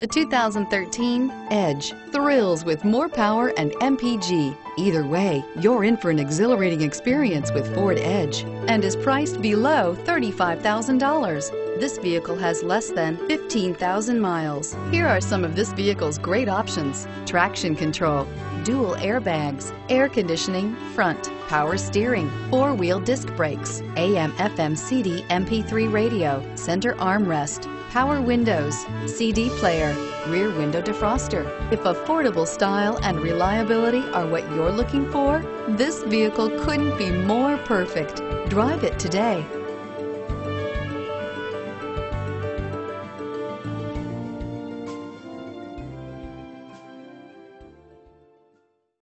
The 2013 Edge thrills with more power and MPG. Either way, you're in for an exhilarating experience with Ford Edge and is priced below $35,000. This vehicle has less than 15,000 miles. Here are some of this vehicle's great options. Traction control, dual airbags, air conditioning, front, power steering, four-wheel disc brakes, AM FM CD MP3 radio, center armrest, power windows, CD player, rear window defroster. If affordable style and reliability are what you're looking for, this vehicle couldn't be more perfect. Drive it today.